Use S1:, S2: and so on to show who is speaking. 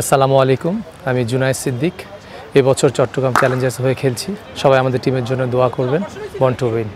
S1: আসসালামু আলাইকুম, আমি জুনায়দ সিদ্দিক। এবছর চট্টগ্রাম চ্যালেঞ্জার্স হয়ে খেলছি। সবাই আমাদের টিমের জন্য দোয়া করবেন বন টু উইন।